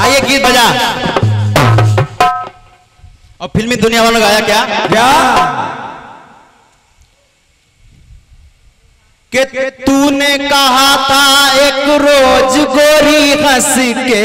आइए गीत बजा। और फिल्मी दुनिया वालों गाया क्या? क्या? कि तूने कहा था एक रोज गोरी हंस के।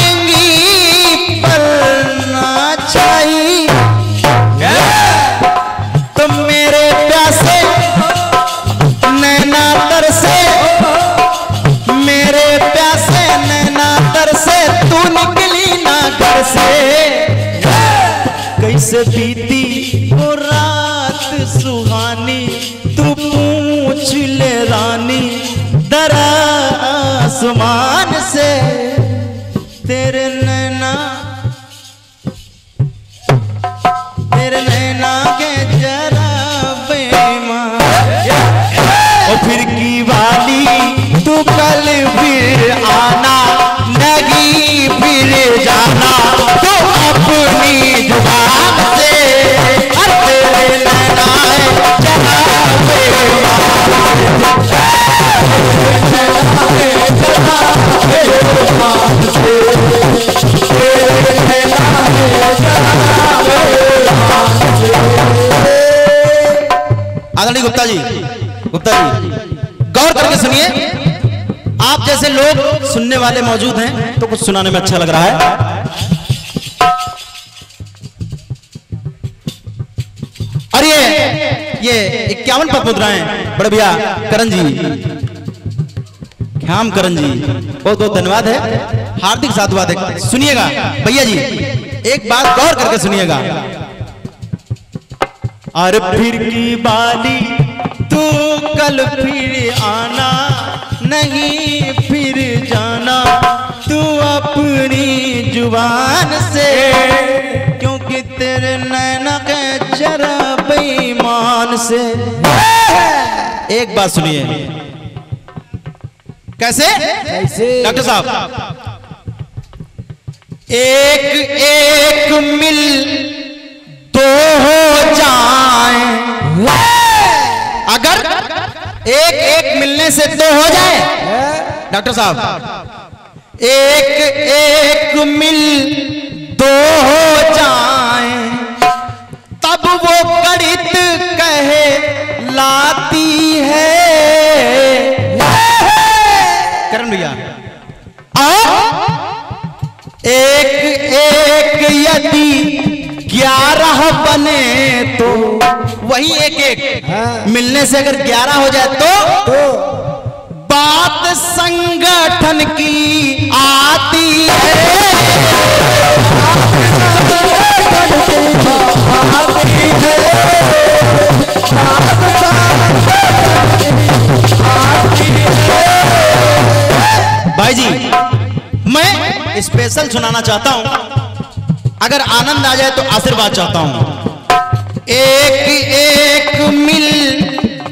से। कैसे बीती वो रात सुहानी, तू पूछ ले रानी, दरा आसमान से। तेरे नैना तेरे नैना के जरा बेईमान। ओ फिर की वाली, तू कल फिर फिर जाना तो अपनी ज़ुबान से तेरे आदरणीय गुप्ता जी गुप्ता जी गौर करके सुनिए। आप जैसे लोग सुनने वाले मौजूद हैं तो कुछ सुनाने में अच्छा लग रहा है। और ये ये इक्यावन पद मुद्राएँ बड़े भैया करण जी श्याम करण जी बहुत बहुत धन्यवाद है। हार्दिक साधुवाद है। सुनिएगा, भैया जी, एक बात गौर करके सुनिएगा। और फिर की बाली, तू कल फिर आना। नहीं फिर जाना तू अपनी ज़ुबान से। क्योंकि तेरे नैना के जरा बेईमान से। एक बात सुनिए। कैसे? कैसे? डॉक्टर साहब। एक एक मिल दो हो जाए। अगर एक एक मिलने से दो हो जाए। डॉक्टर साहब, एक एक मिल दो हो जाए। तब वो गणित कहे, लाती है। करण भैया एक एक यदि ग्यारह बने तो वही एक एक। हाँ। मिलने से अगर ग्यारह हो जाए तो? तो। बात संगठन की आती है। भाई जी मैं स्पेशल सुनाना चाहता हूँ। अगर आनंद आ जाए तो आशीर्वाद चाहता हूँ। एक एक मिल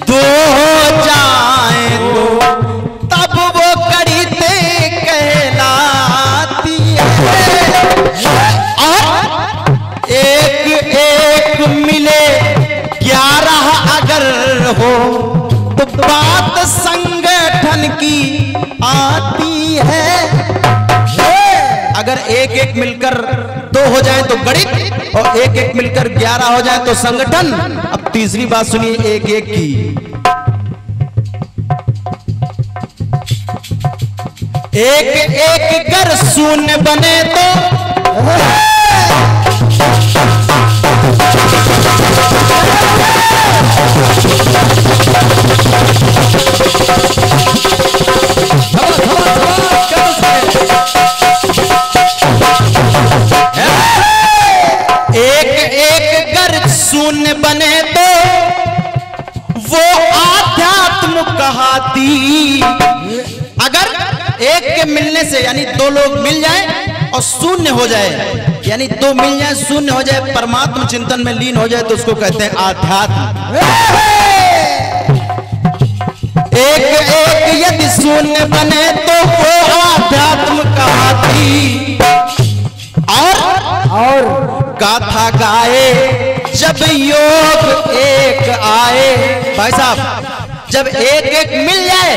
दो हो जाए तो तब वो कड़ीते कहलाती है। और एक एक मिले, ग्यारह अगर हो तो बात संगठन की अगर एक एक मिलकर दो हो जाए तो गणित और एक एक मिलकर ग्यारह हो जाए तो संगठन। अब तीसरी बात सुनिए एक एक की। एक एक कर शून्य बने तो से यानी दो लोग मिल जाए और शून्य हो जाए। यानी दो मिल जाए शून्य हो जाए परमात्म चिंतन में लीन हो जाए तो उसको कहते हैं आध्यात्म। एक एक यदि शून्य बने तो वो आध्यात्म कहती और और गाथा गाए जब योग एक आए। भाई साहब जब एक एक मिल जाए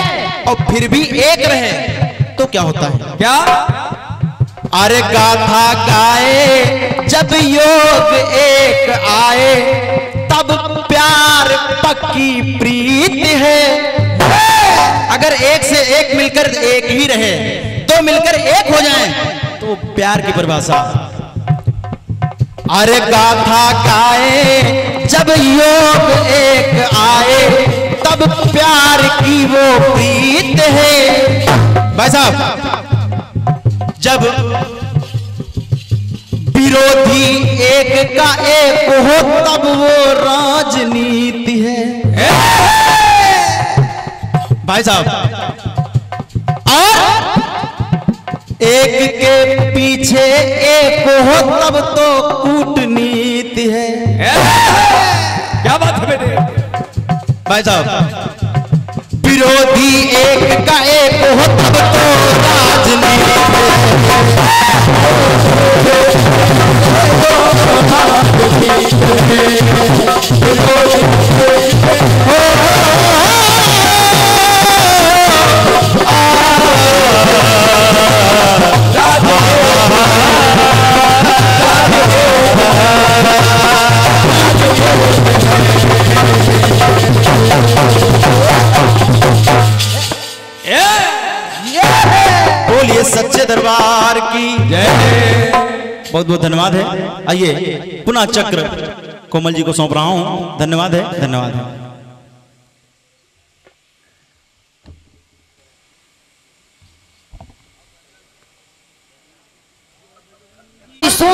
और फिर भी एक रहे तो क्या होता है? क्या? अरे गाथा गाए, जब योग एक आए, तब प्यार पक्की प्रीत है। अगर एक से एक मिलकर एक ही रहे, दो मिलकर एक हो जाए तो प्यार की परिभाषा। अरे गाथा गाए, जब योग एक आए, तब प्यार की वो प्रीत है। भाई साहब जब विरोधी एक का एक हो तब वो राजनीति है। भाई साहब और एक के पीछे एक हो तब तो कूटनीति है। क्या बात है बेटे? भाई साहब विरोधी एक का एक हो तब बोलिए बहुत बहुत धन्यवाद है। आइए पुनः चक्र कोमल जी को सौंप रहा हूँ। धन्यवाद है धन्यवाद है।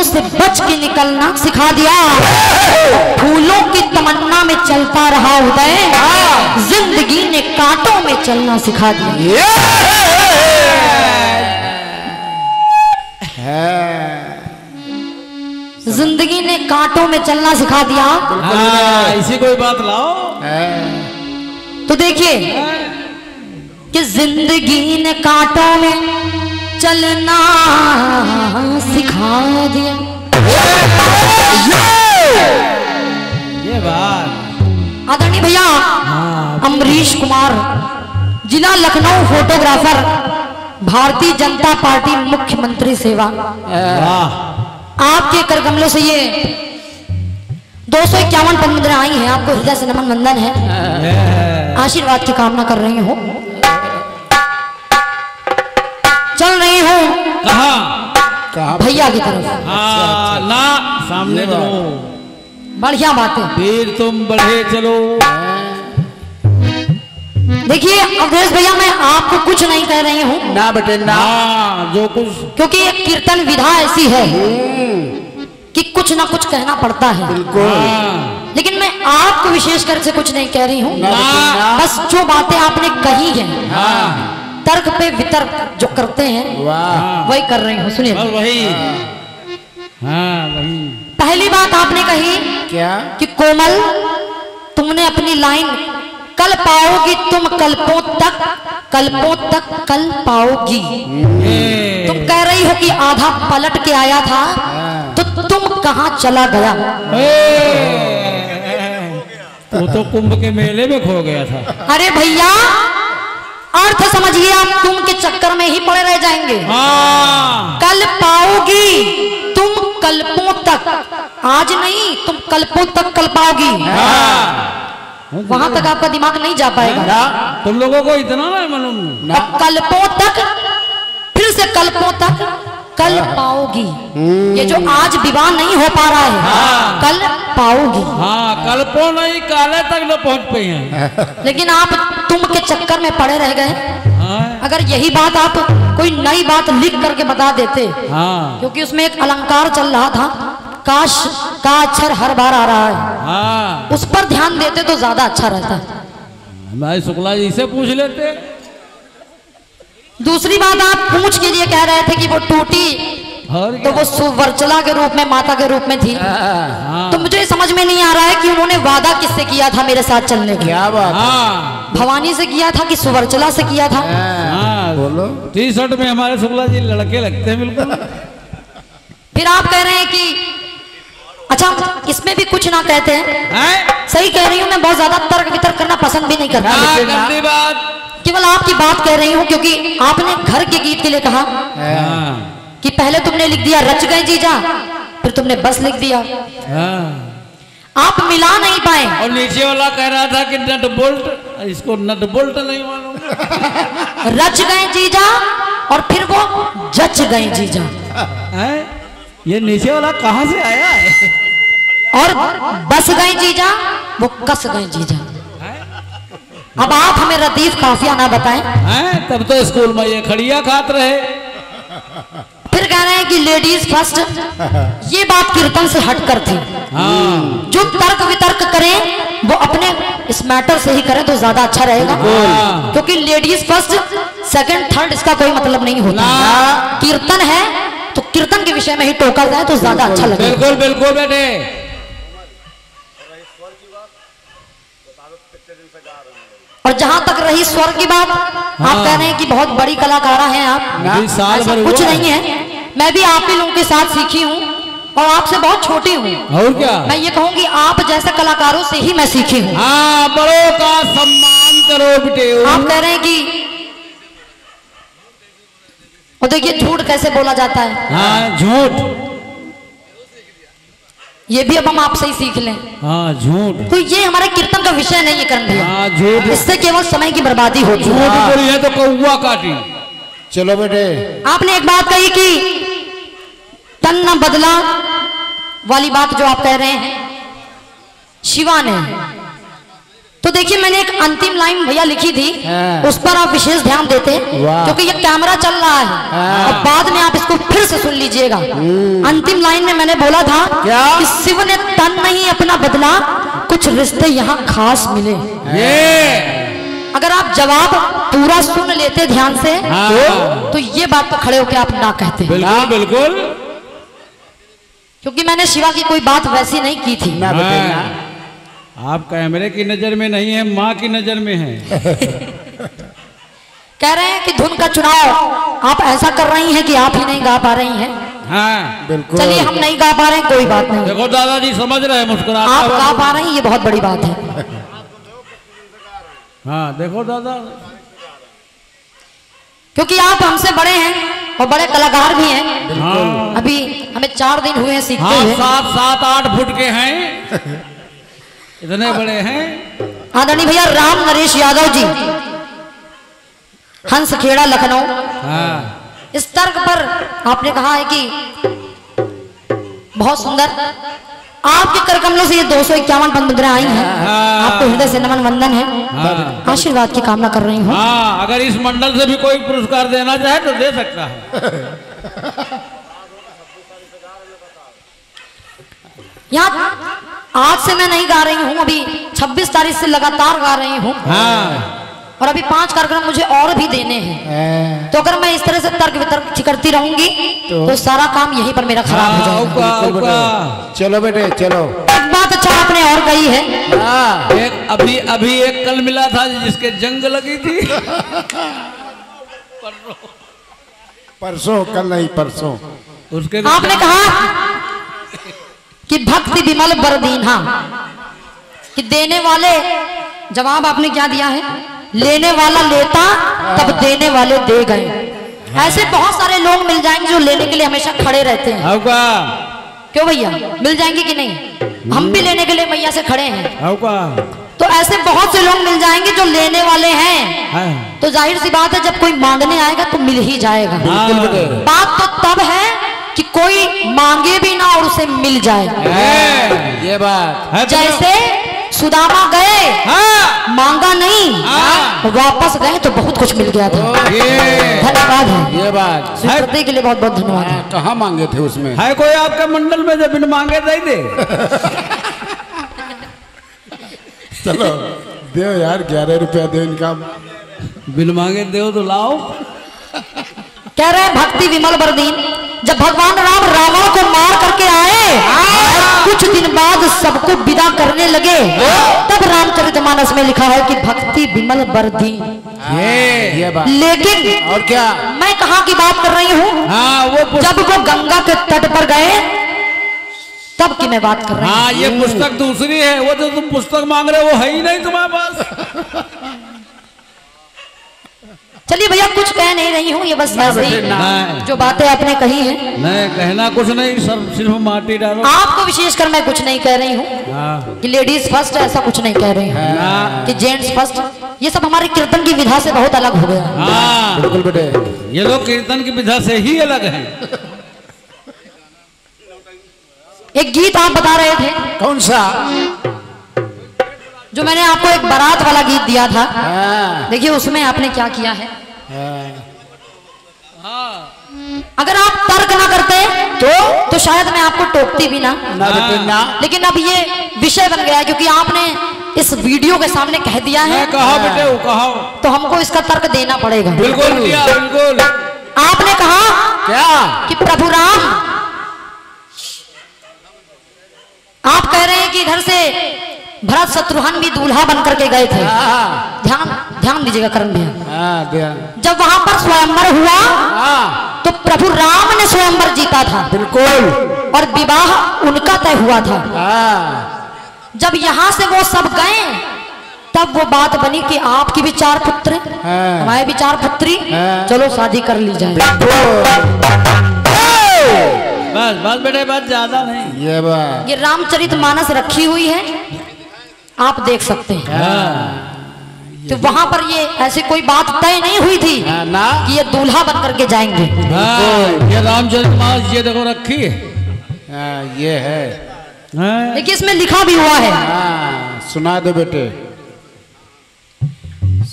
से बच के निकलना सिखा दिया। फूलों की तमन्ना में चलता रहा उदय। ज़िंदगी ने कांटों में चलना सिखा दिया। ज़िंदगी ने कांटों में चलना सिखा दिया। हाँ, ऐसी कोई बात लाओ। तो देखिए कि ज़िंदगी ने कांटों में चलना सिखा दिया। ये बात। आदरणीय भैया अमरीश कुमार जिला लखनऊ फोटोग्राफर भारतीय जनता पार्टी मुख्यमंत्री सेवा। वाह। आपके कर गमलों से ये दो सौ इक्यावन पन्मुद्रें आई है। आपको हृदय से नमन वंदन है। आशीर्वाद की कामना कर रही हूँ। चल रही हूँ। कहा? भैया की तरफ़। हाँ ना सामने बढ़िया बातें फिर तुम बढ़े चलो। देखिए अवधेश भैया मैं आपको कुछ नहीं कह रही हूँ। ना बेटे ना। हाँ जो कुछ। क्योंकि कीर्तन विधा ऐसी है कि कुछ ना कुछ कहना पड़ता है। हाँ, लेकिन मैं आपको विशेष कर से कुछ नहीं कह रही हूँ। बस जो बातें आपने कही हैं हाँ। तर्क पे वितर्क जो करते हैं वही। कर रही हूँ सुनिए। हाँ वही। पहली बात आपने कही क्या? कि कोमल तुमने अपनी लाइन कल पाओगी तुम कल्पों तक कल्पों तक कल पाओगी। तुम कह रही हो कि आधा पलट के आया था तो तुम कहाँ चला गया? वो तो कुंभ के मेले में खो गया था। अरे भैया अर्थ समझिए आप तुम के चक्कर में ही पड़े रह जाएँगे। हाँ। कल पाओगी तुम कल्पों तक। आज नहीं तुम कल्पों तक कल पाओगी। वहाँ तक आपका दिमाग नहीं जा पाएगा। तुम लोगों को इतना ना मालूम। कल्पों तक फिर से कल्पों तक कल पाओगी। ये जो आज विवाह नहीं हो पा रहा है कल पाओगी। हाँ कल पो नहीं काले तक न पहुँच पाई हैं। लेकिन आप तुम के चक्कर में पड़े रह गए। हाँ। अगर यही बात आप कोई नई बात लिख करके बता देते हाँ। क्योंकि उसमें एक अलंकार चल रहा था काश का अक्षर हर बार आ रहा है। हाँ। उस पर ध्यान देते तो ज़्यादा अच्छा रहता। हमारे शुक्ला जी से पूछ लेते। दूसरी बात आप पूछ के लिए कह रहे थे कि वो टूटी तो वो सुवर्चला के रूप में माता के रूप में थी। हाँ तो मुझे समझ में नहीं आ रहा है कि उन्होंने वादा किससे किया था मेरे साथ चलने का क्या बात हाँ? भवानी से किया था कि सुवर्चला से किया था? हाँ। बोलो। टी शर्ट में हमारे शुक्ला जी लड़के लगते हैं बिल्कुल। फिर आप कह रहे हैं कि अच्छा इसमें भी कुछ ना कहते हैं। हैं? सही कह रही हूँ मैं बहुत ज़्यादा तर्क वितर्क करना पसंद भी नहीं करता। बात। केवल आपकी बात कह रही हूँ क्योंकि आपने घर के गीत के लिए कहा। हाँ। कि पहले तुमने लिख दिया रच गए जीजा फिर तुमने बस लिख दिया। हाँ। आप मिला नहीं पाए। और नीचे वाला कह रहा था कि नट बोल्ट इसको नट बोल्ट नहीं मालूम। रच गए जीजा और फिर वो जच गए जीजा। हैं? ये नीचे वाला कहाँ से आया है? और बस गए जीजा वो कस गए जीजा। अब आप हमें रतीफ काफिया ना बताएँ। हैं? तब तो स्कूल में ये खड़िया खात रहे। फिर कह रहे हैं कि लेडीज़ फ़र्स्ट ये बात कीर्तन से हटकर थी। हाँ। जो तर्क वितर्क करें वो अपने इस मैटर से ही करें तो ज़्यादा अच्छा रहेगा। क्योंकि लेडीज़ फ़र्स्ट सेकंड थर्ड इसका कोई मतलब नहीं होता। कीर्तन है कीर्तन के विषय में ही टोका जाए तो ज़्यादा अच्छा लगेगा बिल्कुल बिल्कुल बेटे। और जहाँ तक रही स्वर की बात आप कह रहे हैं कि बहुत बड़ी कलाकारा हैं आप। साल भर कुछ नहीं है। मैं भी आप ही लोगों के साथ सीखी हूँ और आपसे बहुत छोटी हूँ। और क्या? मैं ये कहूँगी आप जैसे कलाकारों से ही मैं सीखी हूँ। हाँ बड़ों का सम्मान करो बेटे। आप कह रहे हैं कि और देखिए झूठ कैसे बोला जाता है? हाँ झूठ। ये भी अब हम आपसे ही सीख लें। हाँ झूठ। तो ये हमारे कीर्तन का विषय नहीं है करण भैया। हाँ झूठ इससे केवल समय की बर्बादी होती झूठ है बोली है तो कौआ काटी। चलो बेटे। आपने एक बात कही कि तन न बदला वाली बात जो आप कह रहे हैं शिवा ने। तो देखिए मैंने एक अंतिम लाइन भैया लिखी थी। हाँ। उस पर आप विशेष ध्यान देते क्योंकि ये कैमरा चल रहा है। हाँ। और बाद में आप इसको फिर से सुन लीजिएगा। अंतिम लाइन में मैंने बोला था क्या? कि शिव ने तन नहीं अपना बदला कुछ रिश्ते यहाँ खास मिले। ये। अगर आप जवाब पूरा सुन लेते ध्यान से हाँ। तो ये बात तो खड़े होकर आप ना कहते। बिल्कुल बिल्कुल। क्योंकि मैंने शिवा की कोई बात वैसी नहीं की थी। ना हाँ। आप कैमरे की नज़र में नहीं है माँ की नज़र में है। कह रहे हैं कि धुन का चुनाव आप ऐसा कर रही हैं कि आप ही नहीं गा पा रही हैं? हाँ। बिल्कुल। चलिए हम नहीं गा पा रहे हैं कोई बात नहीं। देखो दादाजी समझ रहे हैं मुस्कुराते आप गा पा रही हैं ये बहुत बड़ी बात है। हाँ देखो दादा। क्योंकि आप हमसे बड़े हैं और बड़े कलाकार भी हैं। हाँ अभी हमें चार दिन हुए हैं सीखते हाँ हुए। सात सात आठ फुट के हैं। इतने बड़े हैं। आदरणीय भैया राम नरेश यादव जी हंस खेड़ा लखनऊ। हाँ। इस तर्क पर आपने कहा है कि बहुत सुंदर। आपके कर कमलों से ये दो सौ इक्यावन पद मुद्रा आई है। हाँ। आपको हृदय से नमन वंदन है। हाँ। आशीर्वाद की कामना कर रही हूँ। हाँ अगर इस मंडल से भी कोई पुरस्कार देना चाहे तो दे सकता है। यहाँ आज से मैं नहीं गा रही हूँ अभी 26 तारीख से लगातार गा रही हूँ। हाँ। और अभी पाँच कार्यक्रम मुझे और भी देने हैं। हाँ, तो अगर मैं इस तरह से तर्क वितर्क करती रहूँगी तो? तो सारा काम यहीं पर मेरा खराब हो हाँ, जाएगा। चलो बेटे चलो। एक बात अच्छा आपने और कही है। हाँ, एक अभी अभी एक कल मिला था जिसके जंग लगी थी। परसों कल नहीं परसों। उसके आपने कहा? कि भक्ति विमल बरदीना कि देने वाले जवाब आपने क्या दिया है? लेने वाला लेता तब देने वाले दे गए। ऐसे बहुत सारे लोग मिल जाएँगे जो लेने के लिए हमेशा खड़े रहते हैं। क्यों? भैया? मिल जाएँगे कि नहीं? हम भी लेने के लिए भैया से खड़े हैं। तो ऐसे बहुत से लोग मिल जाएँगे जो लेने वाले हैं। हाँ। तो ज़ाहिर सी बात है जब कोई मांगने आएगा तो मिल ही जाएगा। हाँ। बात तो तब है कि कोई मांगे भी ना और उसे मिल जाए। ये बात। है तो- जैसे सुदामा गए हाँ। मांगा नहीं हाँ। वापस गए तो बहुत कुछ मिल गया था। ये धन्यवाद है। ये बात। स्वीकृति के लिए बहुत बहुत धन्यवाद है। हाँ, कहाँ मांगे थे उसमें? है कोई आपके मंडल में जो बिन मांगे नहीं दे? चलो दे यार ग्यारह रुपया दे इनका। बिन मांगे दो तो लाओ। कह रहे हैं भक्ति विमल बरदीन। जब भगवान राम रावण को मार करके आए और कुछ दिन बाद सबको विदा करने लगे तब रामचरितमानस में लिखा है कि भक्ति विमल बरदीन ये। ये बात। लेकिन और क्या? मैं कहाँ की बात कर रही हूँ? हाँ जब वो गंगा के तट पर गए तब की मैं बात कर रहा हूँ हाँ। ये पुस्तक दूसरी है वो जो तुम पुस्तक मांग रहे हो वो है ही नहीं तुम्हारे पास। चलिए भैया कुछ कह नहीं रही हूँ ये बस जो बातें आपने कही हैं। नहीं कहना कुछ नहीं सब सिर्फ़ माटी डालो। आपको विशेषकर मैं कुछ नहीं कह रही हूँ हाँ। कि लेडीज़ फ़र्स्ट ऐसा कुछ नहीं कह रही हूँ। हाँ। कि जेंट्स फ़र्स्ट ये सब हमारे कीर्तन की विधा से बहुत अलग हो गया। हाँ। बिल्कुल बेटे। ये लोग कीर्तन की विधा से ही अलग है। एक गीत आप बता रहे थे। कौन सा? जो मैंने आपको एक बारात वाला गीत दिया था हाँ, देखिए उसमें आपने क्या किया है? हाँ। अगर आप तर्क ना करते तो? तो शायद मैं आपको टोकती भी ना। ना ना। लेकिन अब ये विषय बन गया क्योंकि आपने इस वीडियो के सामने कह दिया है। कहा बेटे कहा। तो हमको इसका तर्क देना पड़ेगा। बिल्कुल। बिल्कुल। आपने कहा क्या? कि प्रभु राम आप कह रहे हैं कि घर से भरत शत्रुघ्न भी दूल्हा बन करके गए थे। हाँ ध्यान ध्यान दीजिएगा करण भैया। हाँ जब वहाँ पर स्वयंवर हुआ हाँ। तो प्रभु राम ने स्वयंवर जीता था। बिल्कुल। और विवाह उनका तय हुआ था। हाँ। जब यहाँ से वो सब गए तब वो बात बनी कि आपकी भी चार पुत्र हाँ। हमारे भी चार पुत्री हाँ। चलो शादी कर ली जाए। बस बस बेटे बस ज़्यादा नहीं। ये बात ये रामचरित मानस रखी हुई है। आप देख सकते हैं। तो वहाँ पर ये ऐसी कोई बात तय नहीं हुई थी हाँ, ना। कि ये दूल्हा बन करके जाएँगे। हाँ। ये रामचरितमानस ये देखो रखी है। हाँ, ये है। हाँ? देखिए इसमें लिखा भी हुआ है। हाँ सुना दो बेटे।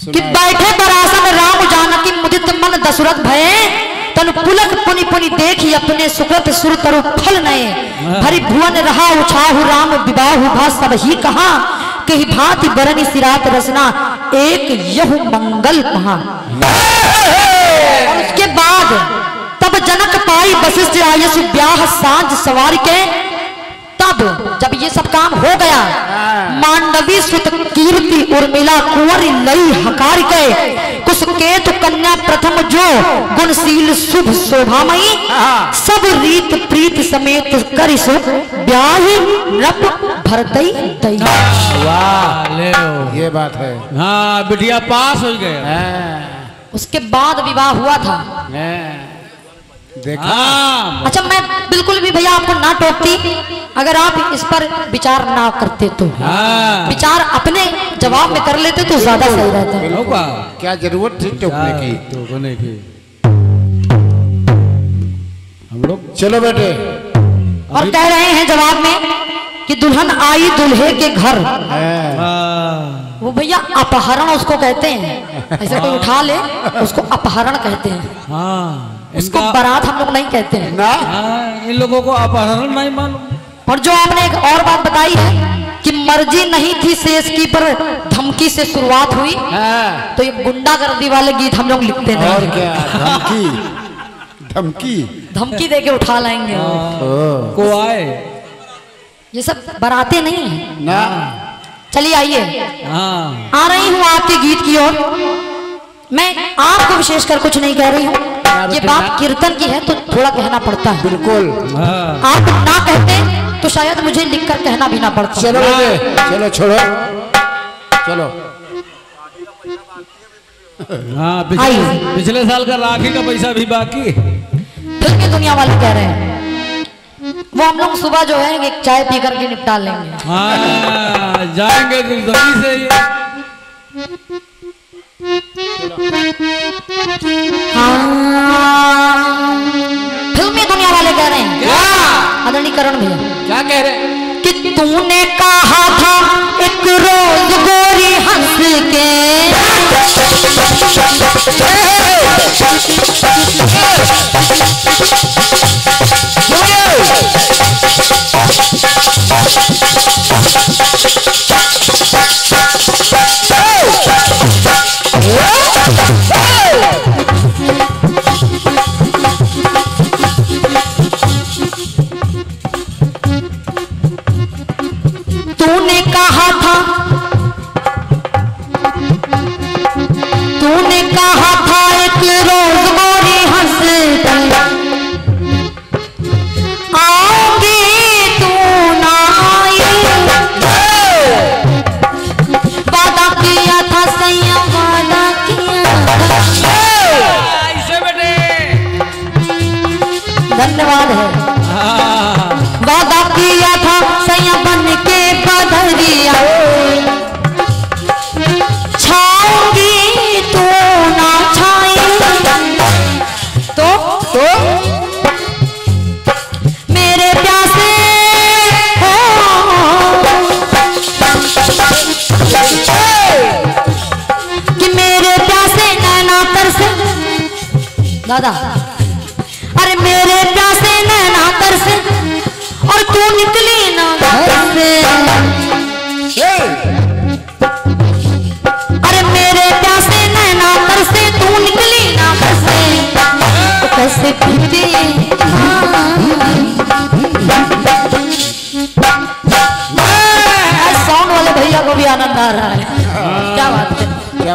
कि बैठे परासन राम जानकी मुदित मन दशरथ भये। तन पुलक पुनि पुनि देखी अपने सुकृत सुर तरु फल नए। हरि भुवन रहा उछाहु राम विवाह भा सब ही कहा। कही भांति बरन सिरात रचना, एक यह मंगल और उसके बाद तब जनक पाई वशिष्ठ आयसु ब्याह साँझ सवार के तब जब ये सब काम हो गया मांडवी सुत कीर्ति उर्मिला कुंवरी लई हकार के। कुसकेतु कन्या प्रथम जो गुणशील शुभ शोभामयी सब रीत प्रीत समेत करि भरतई दई। ये बात है। हाँ बिटिया पास हो गए हाँ, उसके बाद विवाह हुआ था। हाँ। देखा। हाँ। अच्छा मैं बिल्कुल भी भैया आपको ना टोकती अगर आप इस पर विचार ना करते तो। हाँ। विचार अपने जवाब में कर लेते तो ज़्यादा सही रहता। क्या ज़रूरत थी टोकने की? तो बने की। हम लोग चलो बेटे और कह रहे हैं जवाब में कि दुल्हन आई दुल्हे के घर। हाँ, वो भैया अपहरण उसको कहते हैं। ऐसे कोई उठा ले उसको अपहरण कहते हैं। हाँ। उसको बारात हम लोग नहीं कहते हैं। ना। हाँ, इन लोगों को अपहरण नहीं मालूम। और जो आपने एक और बात बताई है कि मर्ज़ी नहीं थी शेष की पर धमकी से शुरुआत हुई हाँ, तो ये गुंडागर्दी वाले गीत हम लोग लिखते और क्या? धमकी। धमकी। धमकी देके उठा लाएँगे। को आए? ये सब बराते नहीं है। ना। चलिए आइए। हाँ। आ रही हूँ आपके गीत की ओर। मैं आपको विशेषकर कुछ नहीं कह रही हूँ। ये बात कीर्तन की है तो थोड़ा कहना पड़ता है। बिल्कुल। हाँ। आप ना कहते तो शायद मुझे लिखकर कहना भी ना पड़ता। चलो चलो छोड़ो। चलो। हाँ पिछले, पिछले साल का राखी का पैसा भी बाकी। है। फिल्मी दुनिया वाले कह रहे हैं। वो हम लोग सुबह जो है एक चाय पी करके निपटा लेंगे। हाँ जाएँगे से हाँ। फिल्मी दुनिया वाले कह रहे हैं। आदरणीय करण भैया। क्या कह रहे कि तूने कहा था एक रोज गोरी हंस के। कहा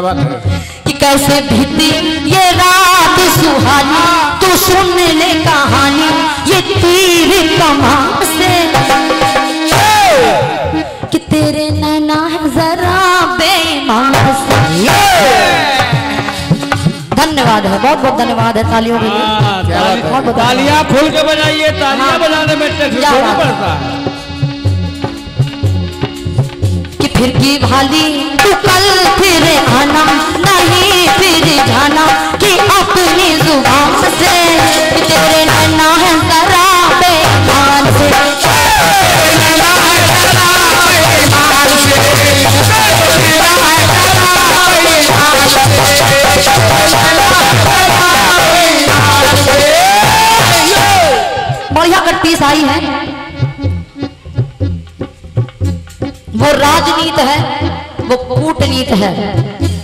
क्या बात है। कि कैसे बीती ये रात सुहानी तू सुन ले कहानी ये तीर कमान से। कि तेरे नैना है जरा बेईमान से। धन्यवाद है बहुत बहुत धन्यवाद है तालियों के लिए। हाँ, तालियाँ खोल के बजाइए तालियाँ हाँ। बजाने में? पड़ता है। कि फिर की भाली तू कल फिर आना, नहीं फिर जाना, कि अपनी ज़ुबान से तेरे नैना है से। बढ़िया कट्टीस आई है। वो राजनीत है। कूटनीत है।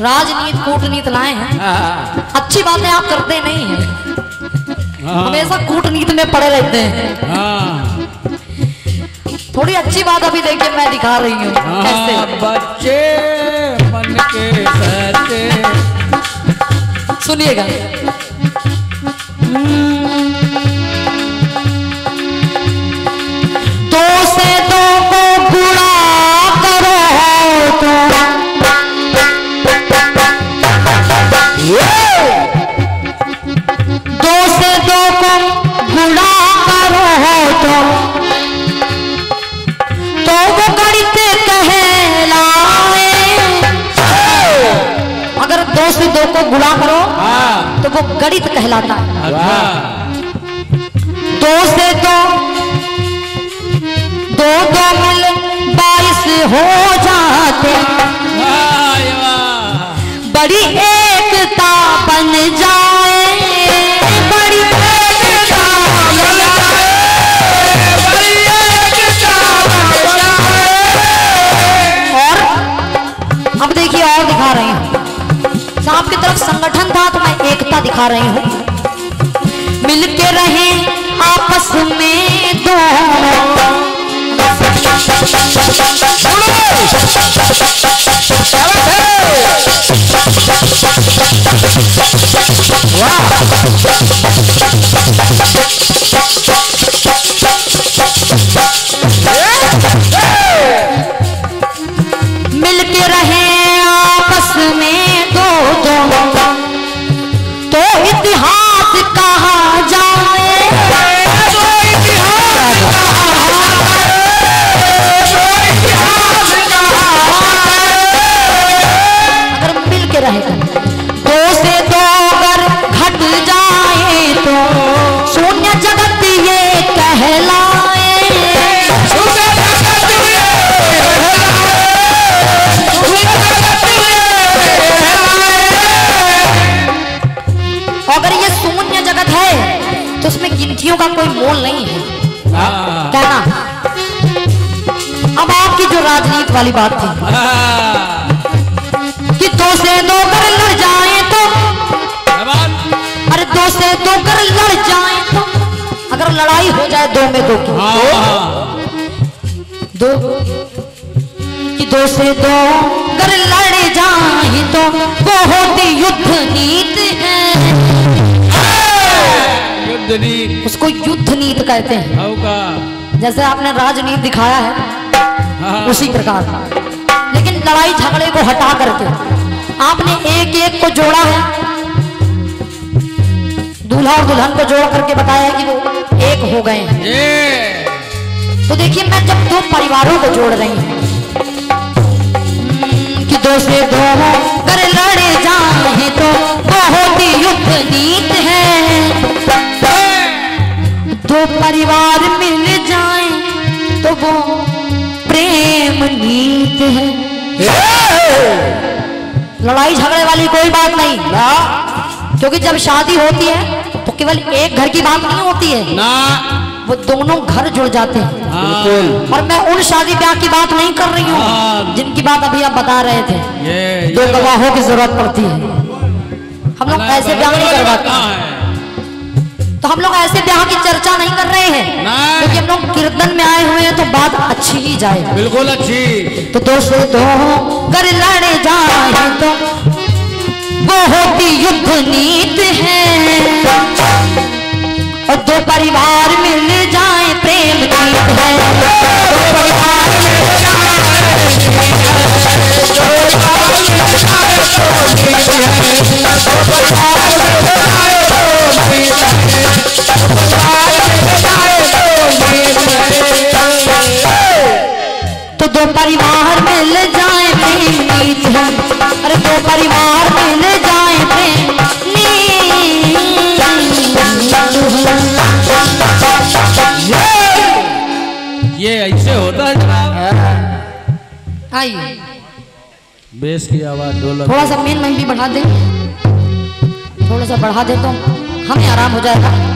राजनीत कूटनीत लाए हैं। हाँ, अच्छी बातें आप करते नहीं हैं। हाँ, हमेशा कूटनीत में पड़े रहते हैं। हाँ, थोड़ी अच्छी बात अभी देखिए मैं दिखा रही हूँ। हाँ, बच्चे मन के सुनिएगा। दो से दो को गुणा करो तो। तो वो गणित कहलाए। अगर दो से दो को गुणा करो हाँ। तो वो गणित कहलाता है। अच्छा। दो से दो दो दो मिल बाईस हो जाते। वाह। बड़ी दिखा रही हूँ। सांप तरफ़ संगठन था तो मैं एकता दिखा रही हूँ। मिलके रहे आपस में दोनों। मिलके गिनतियों का कोई मोल नहीं है। हाँ, कहना अब आपकी जो राजनीति वाली बात थी। हाँ। कि दो से दो कर लड़ जाए तो। अरे दो से दो कर लड़ जाए तो। अगर लड़ाई हो जाए दो में दो की हाँ। दो। से दो कर लड़े जाए तो। बहुत युद्ध नीत है उसको युद्ध नीत कहते हैं। जैसे आपने राजनीति दिखाया है हाँ। उसी प्रकार। लेकिन लड़ाई झगड़े को हटा करके आपने एक एक को जोड़ा है। दूल्हा और दुल्हन को जोड़ करके बताया कि वो एक हो गए हैं। तो देखिए मैं जब दो परिवारों को जोड़ रही हूँ हम्म, कि दो से दो कर लड़े जाए तो बहुत ही युद्ध नीत है। दो परिवार मिल जाए तो वो प्रेम नीत है। लड़ाई झगड़े वाली कोई बात नहीं। ना। क्योंकि जब शादी होती है तो केवल एक घर की बात नहीं होती है। ना। वो दोनों घर जुड़ जाते हैं। हाँ। और मैं उन शादी ब्याह की बात नहीं कर रही हूँ हाँ। जिनकी बात अभी आप बता रहे थे। ये दो गवाहों की ज़रूरत पड़ती है। हम लोग ऐसे ब्याह नहीं करवाते। है? तो हम लोग ऐसे ब्याह की चर्चा नहीं कर रहे हैं। क्योंकि हम लोग कीर्तन में आए हुए हैं तो बात अच्छी ही जाए बिल्कुल अच्छी। तो दोस्तों दो कर लड़े जाए तो वो होती युद्ध नीत है। और दो परिवार मिल जाए प्रेम नीत है। दो परिवार मिल जाए तो दो परिवार मिल जाए प्रेम अरे दो परिवार मिल जाए प्रेम। ये ऐसे होता है बेस की आवाज़ थोड़ा सा मेन मैं भी बढ़ा दे। थोड़ा सा बढ़ा दे तो हमें आराम हो जाएगा।